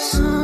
So